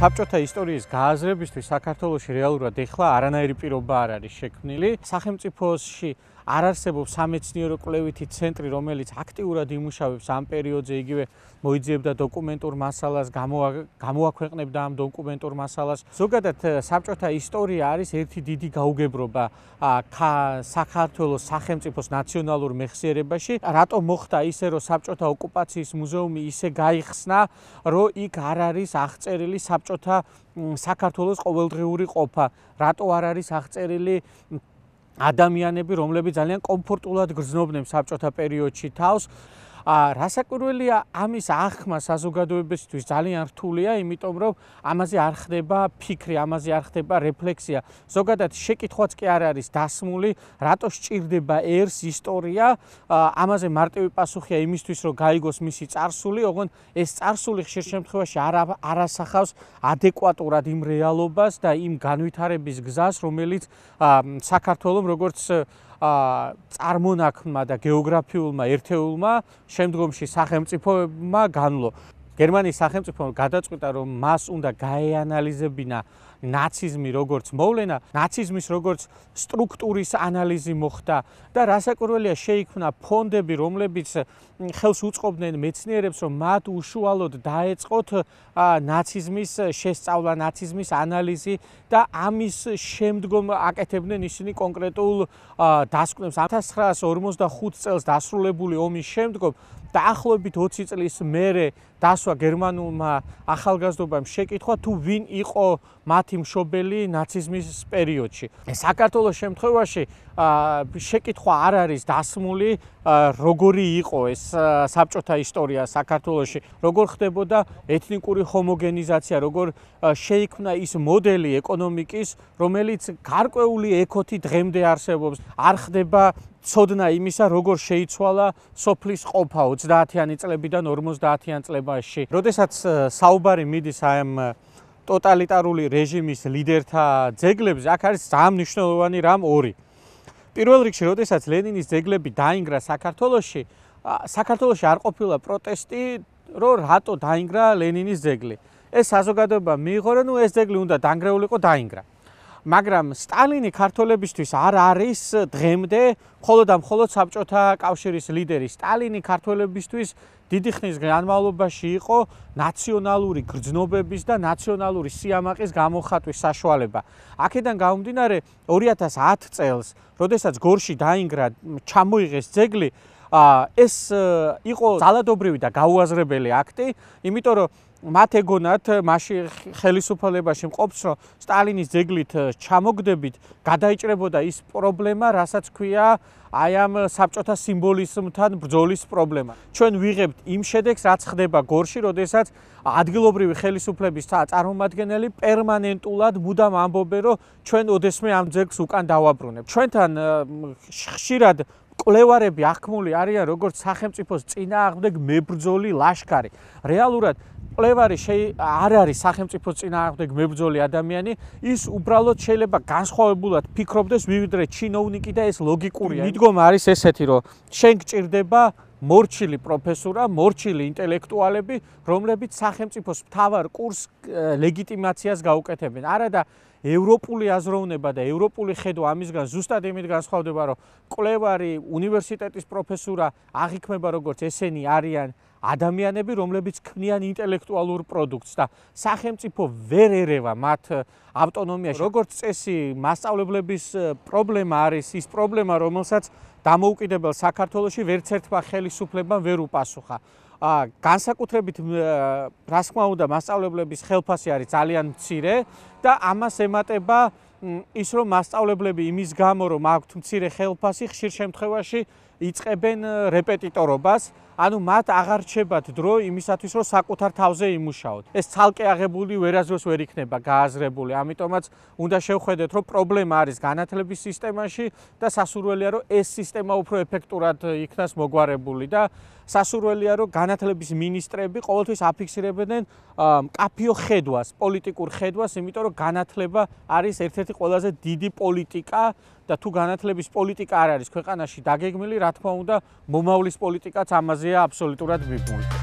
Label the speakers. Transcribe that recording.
Speaker 1: საბჭოთა ისტორიის გააზრებისთვის საქართველოში რეალურად ეხლა არანაირი პირობა არ არის შექმნილი. სახელმწიფოში არ არსებობს სამეცნიერო კვლევითი ცენტრი, რომელიც აქტიურად იმუშავებს ამ პერიოდზე, იგივე მოიძიებდა დოკუმენტურ მასალას, გამოაქვეყნებდა ამ დოკუმენტურ მასალას. ზოგადად საბჭოთა ისტორია არის ერთი დიდი გაუგებრობა საქართველოს სახელმწიფოს ნაციონალურ მეხსიერებაში. რატო მოხდა ისე, რომ საბჭოთა ოკუპაციის მუზეუმი ისე გაიხსნა, რომ იქ არ არის აღწერილი საბჭოთა საქართველოს ყოველდღიური ყოფა? რატო არ არის აღწერილი ადამიანები, რომლებიც ძალიან კომფორტულად გრძნობდნენ საბჭოთა პერიოდში თავს. რასაკვირველია ამის აღქმა საზოგადოებისთვის ძალიან რთულია, იმიტომ რომ ამაზე არ ხდება ფიქრი, ამაზე არ ხდება რეფლექსია. ზოგადად შეკითხვაც კი არ არის დასმული, რატო სჭირდება ერს ისტორია? ამაზე მარტივი პასუხია იმისთვის, რომ გაიგოს მისი წარსული, ოღონ ეს წარსული ხშირ შემთხვევაში არ არასახავს ადეკვატურად იმ რეალობას და იმ განვითარების გზას, რომელიც საქართველოს როგორც ა წარმონაქმმა და გეოგრაფიულმა ერთეულმა შემდგომში სახელმწიფოებმა განლო. გერმანიის სახელმწიფომ გადაწყვიტა რომ მას უნდა გაეანალიზებინა ნაციზმი როგორც მოვლენა, ნაციზმის როგორც სტრუქტურის ანალიზი მოხდა და რასაკვირველია შეიქმნა ფონდები, რომლებიც ხელს უწყობდნენ მეცნიერებს, რომ მათ უშუალოდ დაეწყოთ ნაციზმის შესწავლა, ნაციზმის ანალიზი და ამის შემდგომ აკეთებდნენ ისინი კონკრეტულ დასკვნებს. 1945 წელს დასრულებული ომის შემდგომ დაახლოებით 20 წლის მერე დასვა გერმანულმა ახალგაზრდობამ შეკითხვა თუ ვინ იყო მათი მშობელი ნაციზმის პერიოდში. საქართველოს შემთხვევაში შეკითხვა არ არის დასმული როგორი იყო ეს საბჭოთა ისტორია საქართველოში, როგორ ხდებოდა ეთნიკური ჰომოგენიზაცია, როგორ შეიქმნა ის მოდელი ეკონომიკის, რომელიც გარკვეული ეკოთი დღემდე არსებობს. არ ხდება ცოდნა იმისა, როგორ შეიცვალა სოფლის ყოფა 30-იანი წლებიდან 50-იან წლებაში. როდესაც საუბარი მიდის აი ამ ტოტალიტარული რეჟიმის ლიდერთა ძეგლებზე, აქ არის ძალიან მნიშვნელოვანი რამ ორი. პირველ რიგში, როდესაც ლენინის ძეგლები დაინგრა საქართველოში, საქართველოში არ ყოფილა პროტესტი, რომ რატო დაინგრა ლენინის ძეგლი. ეს საზოგადოება მიიღო, რომ ეს ძეგლი უნდა დაנגრეულიყო, დაინგრა. მაგრამ სტალინი ქართველებისთვის არ არის დღემდე მხოლოდ ამ მხოლოდ საბჭოთა კავშირის ლიდერი. სტალინი ქართველებისთვის დიდი ხნის განმავლობაში იყო ნაციონალური გრძნობების და ნაციონალური სიამაყის გამოხატვის საშუალება. აქედან გამომდინარე 2010 წელს, როდესაც გორში დაინგრა ჩამოიღეს ძეგლი, ეს იყო ძალადობრივი და გაუაზრებელი აქტი, იმიტომ რომ მათ ეგონათ მასში ხელისუფლებაში მყოფს რომ სტალინის ძეგლით ჩამოგდებით გადაიჭრებოდა ის პრობლემა რასაც ქვია აი ამ საბჭოთა სიმბოლიზმთან ბრძოლის პრობლემა. ჩვენ ვიღებთ იმ შედეგს რაც ხდება გორში როდესაც ადგილობრივი ხელისუფლების წარმომადგენელი პერმანენტულად მუდამ ამბობენ რომ ჩვენ ოდესმე ამ ძეგლს უკან დავაბრუნებთ ჩვენთან ხშირად კვლევარები აღქმული არიან როგორც სახელმწიფოს წინააღმდეგ მებრძოლი ლაშქარი რეალურად კვლევარი არ არის სახელმწიფო წინააღმდეგ მებრძოლი ადამიანი, ის უბრალოდ შეიძლება განსხვავებულად ფიქრობდეს ვიდრე ჩინოვნიკი და ეს ლოგიკურია. მიდგომა არის ესეთი, რომ შენ გჭირდება მორჩილი პროფესორა, მორჩილი ინტელექტუალები, რომლებიც სახელმწიფოს მთავარ კურს ლეგიტიმაციას გაუკეთებენ. არადა ევროპული აზროვნება და ევროპული ხედვა ამისგან ზუსტად იმით განსხვავდება, რომ კვლევარი უნივერსიტეტის პროფესორა აღიქმება როგორც ესენი არიან ადამიანები, რომლებიც ქმნიან ინტელექტუალურ პროდუქტს და სახელმწიფო ვერ ერევა მათ ავტონომიაში. როგორც წესი, მასშტაბლებლების პრობლემა არის ის პრობლემა, რომელსაც დამოუკიდებელ საქართველოსში ვერცერთმა ხელისუფლებამ ვერ უპასუხა. ა განსაკუთრებით რა თქმა უნდა მასშტაბლებლების ხელფასი არის ძალიან მცირე და ამას ემატება ის რომ მასშტაბლებლები იმის გამო რომ აქვთ მცირე ხელფასი ხშირ შემთხვევაში იწებენ რეპეტიტორობას ანუ მათ აღარ რჩებათ დრო იმისათვის რომ საკუთარ თავზე იმუშაოთ. ეს ცალკე აღებული ვერაზოს ვერ იქნება გააზრებული. ამიტომაც უნდა შევხედეთ რომ პრობლემა არის განათლების სისტემაში და სასურველია რომ ეს სისტემა უფრო ეფექტურად იქნას მოგვარებული და სასურველია რომ განათლების ministrები ყოველთვის აფიქსირებდნენ კაფიო ხედვას, პოლიტიკურ ხედვას, იმიტომ რომ განათლება არის ერთ-ერთი ყველაზე დიდი პოლიტიკა და თუ განათლების პოლიტიკა არ არის ქვეყანაში დაგეგმილი, რა თქმა უნდა, მომავლის პოლიტიკაც ამაზეა აბსოლუტურად მიბმული.